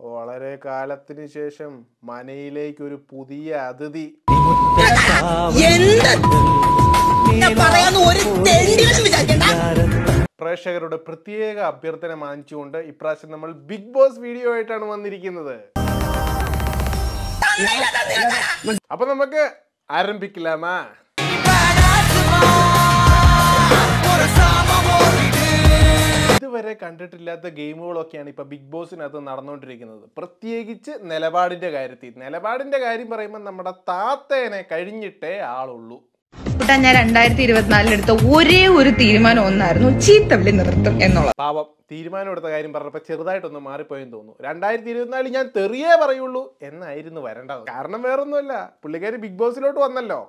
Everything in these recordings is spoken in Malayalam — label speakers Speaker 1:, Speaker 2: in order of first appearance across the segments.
Speaker 1: വളരെ കാലത്തിന് ശേഷം മനയിലേക്ക് ഒരു പുതിയ അതിഥി പ്രേക്ഷകരുടെ പ്രത്യേക അഭ്യർത്ഥന മാനിച്ചുകൊണ്ട് ഇപ്രാവശ്യം നമ്മൾ ബിഗ് ബോസ് വീഡിയോ ആയിട്ടാണ് വന്നിരിക്കുന്നത്. അപ്പൊ നമുക്ക് ആരംഭിക്കലാമാ? ഇതുവരെ കണ്ടിട്ടില്ലാത്ത ഗെയിമുകളൊക്കെയാണ് ഇപ്പോൾ ബിഗ് ബോസിനകത്ത് നടന്നുകൊണ്ടിരിക്കുന്നത് പ്രത്യേകിച്ച് നിലപാടിന്റെ കാര്യത്തിൽ. നിലപാടിന്റെ കാര്യം പറയുമ്പോൾ നമ്മുടെ താത്തേനെ കഴിഞ്ഞിട്ടേ ആളുള്ളൂ.
Speaker 2: കുട്ടാ ഞാൻ രണ്ടായിരത്തി ഇരുപത്തിനാലിലെടുത്ത ഒരേ ഒരു തീരുമാനം ഒന്നായിരുന്നു ചീത്തവിളി നിർത്തും എന്നുള്ളത്
Speaker 1: പാവം തീരുമാനം എടുത്ത കാര്യം പറഞ്ഞപ്പോൾ ചെറുതായിട്ടൊന്ന് മാറിപ്പോയെന്ന് തോന്നുന്നു. രണ്ടായിരത്തി ഇരുപത്തിനാലിൽ ഞാൻ തെറിയേ പറയുള്ളൂ എന്നായിരുന്നു വരേണ്ടത്. കാരണം വേറൊന്നുമല്ല പുള്ളിക്കാരി ബിഗ് ബോസിലോട്ട് വന്നല്ലോ.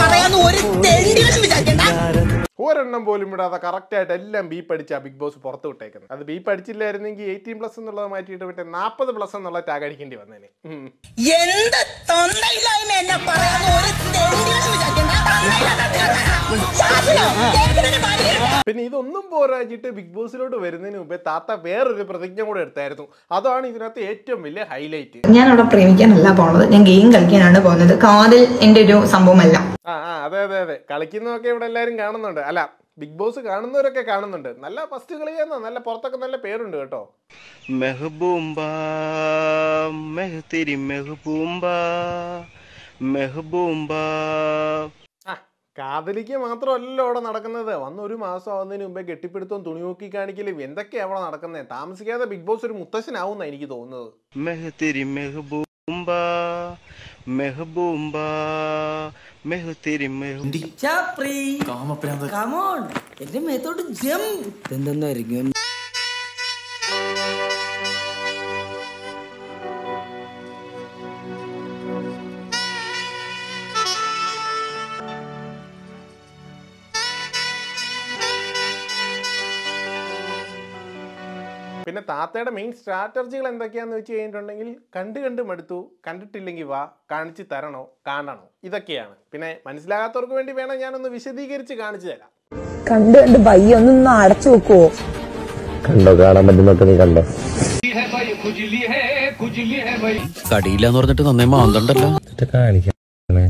Speaker 3: പറയാന്ന് ഒരു വിചാരിക്കണ്ട.
Speaker 1: ഒരെണ്ണം പോലും വിടാതെ കറക്റ്റായിട്ട് എല്ലാം ബി പഠിച്ച ബിഗ് ബോസ് പുറത്ത് വിട്ടേക്കുന്നത് അത് ബി പഠിച്ചില്ലായിരുന്നെങ്കിൽ എയ്റ്റീൻ പ്ലസ് എന്നുള്ളത് മാറ്റിയിട്ട് മറ്റേ നാൽപ്പത് പ്ലസ് എന്നുള്ള ടാഗ് അടിക്കേണ്ടി വന്നേനെ.
Speaker 3: എന്ത് തൊണ്ടയില്ലായ്മ എന്നെ പറയാൻ ഒരു
Speaker 1: പിന്നെ ഇതൊന്നും പോരാഞ്ഞിട്ട് ബിഗ് ബോസിലോട്ട് വരുന്നതിന് മുമ്പേ താത്ത വേറൊരു പ്രതിജ്ഞ കൂടെ എടുത്തായിരുന്നു. അതാണ് ഇതിനകത്ത് ഏറ്റവും വലിയ ഹൈലൈറ്റ്
Speaker 2: ഞാൻ അവിടെ പ്രേമിക്കാനല്ല പോണത്. ഞാൻ ഗെയിം കളിക്കാനാണ് പോകുന്നത്. കാതിൽ എന്റെ ഒരു സംഭവമല്ല.
Speaker 1: ആ ആ അതെ അതെ അതെ. കളിക്കുന്നതൊക്കെ ഇവിടെ എല്ലാരും കാണുന്നുണ്ട്. അല്ല ബിഗ് ബോസ് കാണുന്നവരൊക്കെ കാണുന്നുണ്ട്. നല്ല ഫസ്റ്റ് കളിയാന്ന. നല്ല പുറത്തൊക്കെ നല്ല പേരുണ്ട് കേട്ടോ.
Speaker 4: മെഹബൂമ്പ മെഹ തെരി മെഹബൂമ്പ മെഹബൂമ്പ
Speaker 1: കാതലിക്ക് മാത്രമല്ലല്ലോ അവിടെ നടക്കുന്നത്. വന്ന് ഒരു മാസം ആവുന്നതിന് മുമ്പേ കെട്ടിപ്പിടുത്തവും തുണി നോക്കി കാണിക്കലും എന്തൊക്കെയാണ് അവിടെ നടക്കുന്നത് താമസിക്കാതെ ബിഗ് ബോസ് ഒരു മുത്തശ്ശനാവുന്ന എനിക്ക് തോന്നുന്നത്. പിന്നെ താത്തയുടെ മെയിൻ സ്ട്രാറ്റജികൾ എന്തൊക്കെയാന്ന് വെച്ച് കഴിഞ്ഞിട്ടുണ്ടെങ്കിൽ കണ്ട് കണ്ട് മടുത്തു കണ്ടിട്ടില്ലെങ്കിൽ വാ കാണിച്ചു തരണോ കാണണോ ഇതൊക്കെയാണ്. പിന്നെ മനസ്സിലാകാത്തവർക്ക് വേണ്ടി വേണം ഞാനൊന്ന് വിശദീകരിച്ച് കാണിച്ചു തരാം.
Speaker 5: കണ്ട് കണ്ട് ഒന്ന് ഒന്നൊന്ന് അടച്ചു വെക്കുവോ?
Speaker 6: കണ്ടോ കാണാൻ പറ്റുന്നൊക്കെ നീ കണ്ടോ?
Speaker 7: കടിയില്ലെന്ന് പറഞ്ഞിട്ട് നന്നേ മാന്തണ്ടല്ലോ.
Speaker 6: കാണിക്കണേ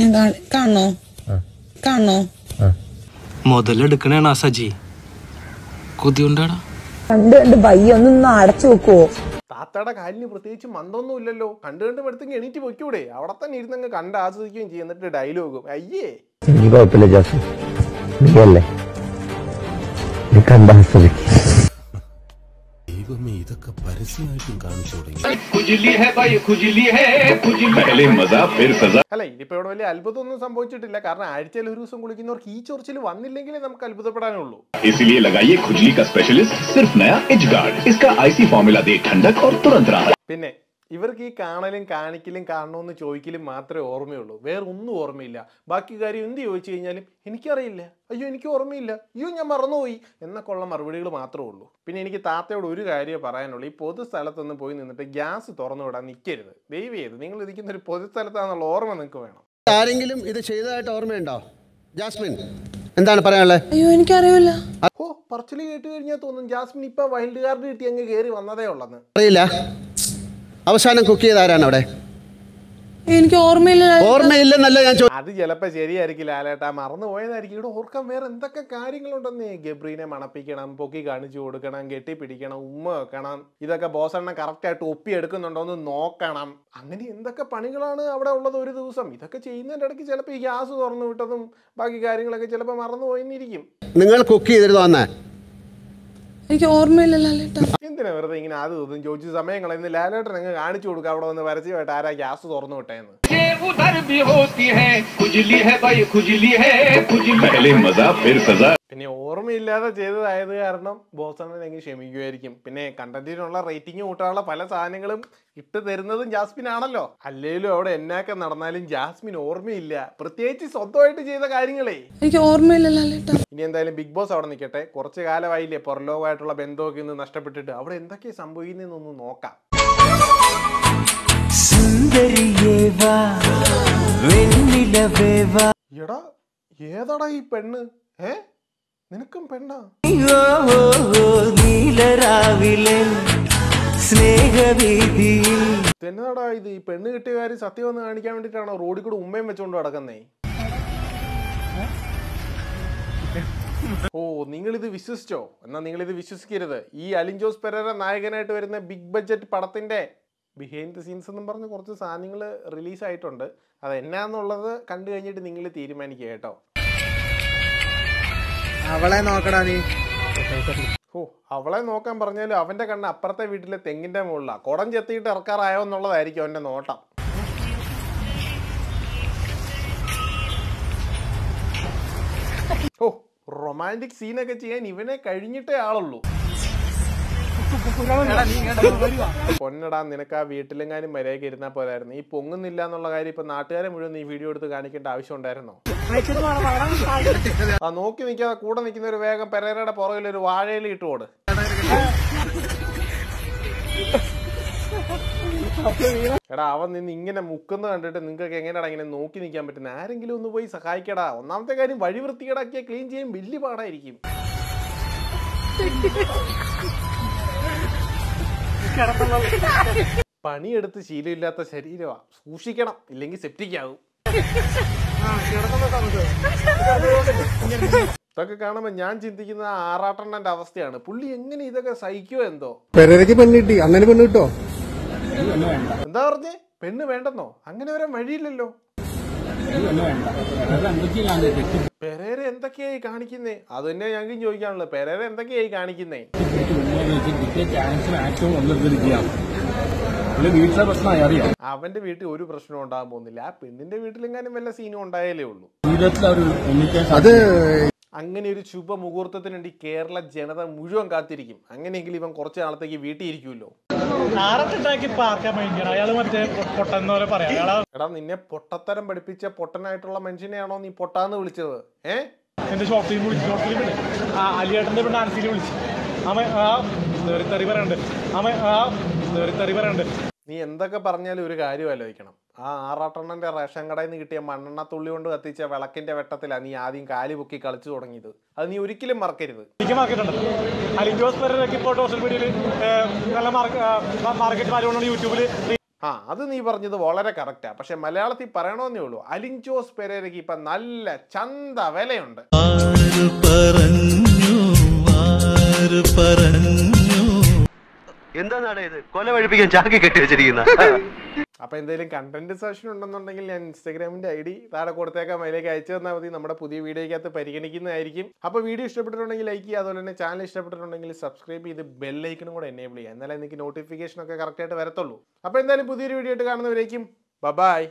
Speaker 5: ഞാൻ കാണണോ? കാണണോ?
Speaker 7: മുതലെടുക്കണേണ സജി കൊതിയുണ്ടാടാ.
Speaker 5: കണ്ട് കണ്ട് ബയ്യ ഒന്നും അടച്ചു വെക്കുവോ?
Speaker 1: താത്തയുടെ കാലിന് പ്രത്യേകിച്ച് മന്ദൊന്നും ഇല്ലല്ലോ കണ്ടു കണ്ട് മടുത്തെങ്കിൽ എണീറ്റ് പൊയ്ക്കൂടെ. അവിടെ തന്നെ ഇരുന്നങ്ങ് കണ്ട് ആസ്വദിക്കുകയും ചെയ്യും. എന്നിട്ട് ഡയലോഗും. അയ്യേ.
Speaker 6: നീ കുഴപ്പമില്ല ജോസ്. നീ അല്ലേ നീ കണ്ട ആസ്വദിക്കും.
Speaker 1: അല്ല ഇതിപ്പോ ഇവിടെ വലിയ അത്ഭുതമൊന്നും സംഭവിച്ചിട്ടില്ല കാരണം ആഴ്ചയിൽ ഒരു ദിവസം കുളിക്കുന്നവർക്ക് ഈ ചൊറിച്ചിൽ വന്നില്ലെങ്കിലേ നമുക്ക് അത്ഭുതപ്പെടാനേ ഉള്ളൂ
Speaker 8: इसीलिए लगाइए खुजली का स्पेशलिस्ट सिर्फ नया इच गार्ड इसका आईसी फॉर्मूला दे ठंडक और तुरंत राहत
Speaker 1: പിന്നെ ഇവർക്ക് ഈ കാണലും കാണിക്കലും കാണണമെന്ന് ചോദിക്കലും മാത്രമേ ഓർമ്മയുള്ളൂ. വേറെ ഒന്നും ഓർമ്മയില്ല. ബാക്കി കാര്യം എന്ത് ചോദിച്ചു കഴിഞ്ഞാലും എനിക്കറിയില്ല. അയ്യോ എനിക്ക് ഓർമ്മയില്ല. അയ്യോ ഞാൻ മറന്നുപോയി എന്നൊക്കെ ഉള്ള മറുപടികൾ മാത്രമേ ഉള്ളൂ. പിന്നെ എനിക്ക് താത്തയോട് ഒരു കാര്യം പറയാനുള്ളൂ. ഈ പൊതു സ്ഥലത്തൊന്നും പോയി നിന്നിട്ട് ഗ്യാസ് തുറന്നു വിടാൻ നിൽക്കരുത് ദൈവം ചെയ്ത് നിങ്ങൾ ഇരിക്കുന്ന ഒരു പൊതു സ്ഥലത്താണെന്നുള്ള ഓർമ്മ നിങ്ങൾക്ക് വേണം.
Speaker 9: ആരെങ്കിലും ഇത് ചെയ്തതായിട്ട് ഓർമ്മയുണ്ടോ? ജാസ്മിൻ എന്താണ് പറയാനുള്ളത്?
Speaker 5: അയ്യോ എനിക്കറിയില്ല.
Speaker 1: ഓ പറച്ചിൽ കേട്ട് കഴിഞ്ഞാൽ തോന്നും ജാസ്മിൻ ഇപ്പൊ വൈൽഡ് കാർഡ് കിട്ടി അങ്ങ് കയറി വന്നതേ ഉള്ളെന്ന്.
Speaker 9: അറിയില്ല. അവസാനം കുക്ക് ചെയ്ത ആരാണ് അവിടെ?
Speaker 5: എനിക്ക് ഓർമ്മയില്ല.
Speaker 9: ഓർമ്മയില്ലെന്നല്ല ഞാൻ
Speaker 1: അത് ചിലപ്പോ ശരിയായിരിക്കില്ല ആലേട്ടാ മറന്നു പോയതായിരിക്കും. ഇവിടെ ഓർക്കാൻ വേറെ എന്തൊക്കെ കാര്യങ്ങളുണ്ടെന്നേ? ഗബ്രീനെ മണപ്പിക്കണം പൊക്കി കാണിച്ചു കൊടുക്കണം കെട്ടിപ്പിടിക്കണം ഉമ്മ വെക്കണം. ഇതൊക്കെ ബോസണ്ണ കറക്റ്റായിട്ട് ഒപ്പി എടുക്കുന്നുണ്ടോ എന്ന് നോക്കണം. അങ്ങനെ എന്തൊക്കെ പണികളാണ് അവിടെ ഉള്ളത് ഒരു ദിവസം? ഇതൊക്കെ ചെയ്യുന്നതിന്റെ ഇടയ്ക്ക് ചിലപ്പോൾ ഈ ഗ്യാസ് തുറന്നു വിട്ടതും ബാക്കി കാര്യങ്ങളൊക്കെ ചിലപ്പോ മറന്നു പോയെന്നിരിക്കും.
Speaker 9: നിങ്ങൾ കുക്ക് ചെയ്തിരുന്നു അന്ന്?
Speaker 5: എനിക്ക് ഓർമ്മയില്ല ലാലേട്ടാ
Speaker 1: എന്തിനാ വെറുതെ ഇങ്ങനെ അത് ഇതും ചോദിച്ച് സമയം കളയുന്ന ലാലേട്ടൻ അങ്ങ് കാണിച്ചു കൊടുക്കുക അവിടെ വന്ന് പരസ്യമായിട്ട് ആരാ ഗ്യാസ് തുറന്നു വിട്ടേന്ന്
Speaker 8: पहले मजा फिर सजा
Speaker 1: പിന്നെ ഓർമ്മയില്ലാതെ ചെയ്തതായത് കാരണം ബോസണ്ണൻ എങ്കിൽ ക്ഷമിക്കുമായിരിക്കും. പിന്നെ കണ്ടന്റിനുള്ള റേറ്റിംഗ് കൂട്ടാനുള്ള പല സാധനങ്ങളും ഇട്ട് തരുന്നതും ജാസ്മിൻ ആണല്ലോ. അല്ലെങ്കിലും അവിടെ എന്നാക്കെ നടന്നാലും ജാസ്മിൻ ഓർമ്മയില്ല. പ്രത്യേകിച്ച് സ്വന്തമായിട്ട് ചെയ്ത കാര്യങ്ങളേ.
Speaker 5: എനിക്ക് ഓർമ്മയില്ല ലാലേട്ടാ
Speaker 1: ഇനി എന്തായാലും ബിഗ് ബോസ് അവിടെ നിൽക്കട്ടെ. കുറച്ച് കാലമായില്ലേ പുറലോകമായിട്ടുള്ള ബന്ധമൊക്കെ ഇന്ന് നഷ്ടപ്പെട്ടിട്ട്. അവിടെ എന്തൊക്കെ സംഭവിക്കുന്നതെന്നൊന്ന് നോക്കാം. എടാ ഏതാടാ ഈ പെണ്ണ്? ഏ? നിനക്കും പെണ്ണാ.
Speaker 10: നീലരാവിലെ സ്നേഹവീതിയിൽ.
Speaker 1: എന്നതാടാ ഇത്. ഈ പെണ്ണ് കിട്ടിയ കാര്യം സത്യം ഒന്ന് കാണിക്കാൻ വേണ്ടിട്ടാണോ റോഡിൽ കൂടെ ഉമ്മയും വെച്ചോണ്ട് നടക്കുന്നേ? ഓ നിങ്ങൾ ഇത് വിശ്വസിച്ചോ? എന്നാ നിങ്ങൾ ഇത് വിശ്വസിക്കരുത്. ഈ അലിൻ ജോസ് പെരേര നായകനായിട്ട് വരുന്ന ബിഗ് ബഡ്ജറ്റ് പടത്തിന്റെ ബിഹൈൻഡ് ദ സീൻസ് എന്നും പറഞ്ഞ് കുറച്ച് സാധനങ്ങൾ റിലീസ് ആയിട്ടുണ്ട്. അത് എന്നാന്നുള്ളത് കണ്ടു കഴിഞ്ഞിട്ട് നിങ്ങൾ തീരുമാനിക്കുക കേട്ടോ.
Speaker 11: അവളെ നോക്കടാ നീ.
Speaker 1: ഓ അവളെ നോക്കാൻ പറഞ്ഞാലും അവന്റെ കണ്ണ് അപ്പുറത്തെ വീട്ടിലെ തെങ്ങിന്റെ മുകളിലാണ് കുടം ചെത്തിയിട്ട് ഇറക്കാറായോ എന്നുള്ളതായിരിക്കും അവന്റെ നോട്ടം. ഓ റൊമാന്റിക് സീനൊക്കെ ചെയ്യാൻ ഇവനെ കഴിഞ്ഞിട്ടേ ആളുള്ളൂ. പൊന്നടാ നിനക്ക് ആ വീട്ടിലെങ്ങാനും മര്യാദയ്ക്ക് ഇരുന്നാൽ പോരായിരുന്നു. ഈ പൊങ്ങുന്നില്ല എന്നുള്ള കാര്യം ഇപ്പൊ നാട്ടുകാരെ മുഴുവൻ ഈ വീഡിയോ എടുത്ത് കാണിക്കേണ്ട ആവശ്യം ഉണ്ടായിരുന്നോ? ആ നോക്കി നിൽക്കാതെ കൂടെ നിൽക്കുന്ന ഒരു വേഗം പെരേരയുടെ പുറകിൽ ഒരു വാഴയിൽ ഇട്ടുകൊട് എടാ അവൻ നിന്ന് ഇങ്ങനെ മുക്കുന്ന കണ്ടിട്ട് നിങ്ങൾക്ക് എങ്ങനെയാണ് ഇങ്ങനെ നോക്കി നിൽക്കാൻ പറ്റുന്നത് ആരെങ്കിലും ഒന്ന് പോയി സഹായിക്കടാ. ഒന്നാമത്തെ കാര്യം വഴി വൃത്തികേടാക്കിയ ക്ലീൻ ചെയ്യാൻ വലിയ പാടായിരിക്കും. പണിയെടുത്ത് ശീലമില്ലാത്ത ശരീരമാ സൂക്ഷിക്കണം ഇല്ലെങ്കിൽ സെപ്റ്റിക് ആകും ഇതൊക്കെ കാണുമ്പോ ഞാൻ ചിന്തിക്കുന്ന ആറാട്ടെണ്ണന്റെ അവസ്ഥയാണ്. പുള്ളി എങ്ങനെ ഇതൊക്കെ സഹിക്കുമോ എന്തോ?
Speaker 11: പെരക്ക് പെണ്ണിട്ടി അങ്ങനെ പെണ്ണ് കിട്ടോ?
Speaker 1: എന്താ പറഞ്ഞേ? പെണ്ണ് വേണ്ടെന്നോ? അങ്ങനെ വരാൻ വഴിയില്ലല്ലോ. പെരേര എന്തൊക്കെയായി കാണിക്കുന്നേ? അത് തന്നെ ഞങ്ങൾക്ക് ചോദിക്കാനുള്ളത് പെരേര എന്തൊക്കെയായി കാണിക്കുന്നേ? അവന്റെ വീട്ടിൽ ഒരു പ്രശ്നവും ഉണ്ടാകാൻ പോകുന്നില്ല. ആ പെണ്ണിന്റെ വീട്ടിലെങ്ങാനും വല്ല സീനും ഉണ്ടായാലേ ഉള്ളൂ.
Speaker 11: അത്
Speaker 1: അങ്ങനെ ഒരു ശുഭ കേരള ജനത മുഴുവൻ കാത്തിരിക്കും. അങ്ങനെയെങ്കിൽ ഇവൻ കുറച്ച് നാളത്തേക്ക് വീട്ടിൽ ഇരിക്കുമല്ലോ. എടാ നിന്നെ പൊട്ടത്തരം പഠിപ്പിച്ച പൊട്ടനായിട്ടുള്ള മനുഷ്യനെയാണോ നീ പൊട്ടാന്ന് വിളിച്ചത്? ഏ?
Speaker 12: എന്റെ വിളിച്ചു അലിയേട്ടന്റെ പെണ്ണ് ആൻസിയിൽ വിളിച്ചു. അമ്മ ആ തെറി തെറി പറയണ്ട്. അമ്മ ആ തെറി തെറി പറയണ്ട്.
Speaker 1: നീ എന്തൊക്കെ പറഞ്ഞാലും ഒരു കാര്യം ആലോചിക്കണം. ആ ആറാട്ടെണ്ണന്റെ റേഷൻ കടയിൽ നിന്ന് കിട്ടിയ മണ്ണെണ്ണ തുള്ളി കൊണ്ട് കത്തിച്ച വിളക്കിന്റെ വെട്ടത്തിലാണ് നീ ആദ്യം കാലി പൊക്കി കളിച്ചു തുടങ്ങിയത്. അത് നീ ഒരിക്കലും മറക്കരുത്. ആ അത് നീ പറഞ്ഞത് വളരെ കറക്റ്റാ പക്ഷെ മലയാളത്തിൽ പറയണമെന്നേ ഉള്ളൂ. അലിൻ ജോസ് പെരേരയ്ക്ക് ഇപ്പൊ നല്ല ചന്ത വിലയുണ്ട്.
Speaker 4: എന്താ നാടേ ഇത്? കൊല വഴിപ്പിക്കാൻ ചാക്കി കെട്ടി വെച്ചിരിക്കുന്ന.
Speaker 1: അപ്പൊ എന്തെങ്കിലും കണ്ടന്റ് സെഷൻ ഉണ്ടെന്നുണ്ടെങ്കിൽ ഞാൻ ഇൻസ്റ്റാഗ്രാമിന്റെ ഐ ഡി താഴെ കൊടുത്തേക്കാം. അതിലേക്ക് അയച്ചു തന്നാൽ മതി. നമ്മുടെ പുതിയ വീഡിയോയ്ക്കകത്ത് പരിഗണിക്കുന്നതായിരിക്കും. അപ്പോൾ വീഡിയോ ഇഷ്ടപ്പെട്ടിട്ടുണ്ടെങ്കിൽ ലൈക്ക് ചെയ്യുക. അതുപോലെ തന്നെ ചാനൽ ഇഷ്ടപ്പെട്ടിട്ടുണ്ടെങ്കിൽ സബ്സ്ക്രൈബ് ചെയ്ത് ബെല്ലൈക്കനും കൂടെ എനേബിൾ ചെയ്യുക. എന്നാലേ എനിക്ക് നോട്ടിഫിക്കേഷൻ ഒക്കെ കറക്റ്റ് ആയിട്ട് വരത്തുള്ളൂ. അപ്പോൾ എന്തായാലും പുതിയൊരു വീഡിയോ ആയിട്ട് കാണുന്നവരേക്കും ബൈ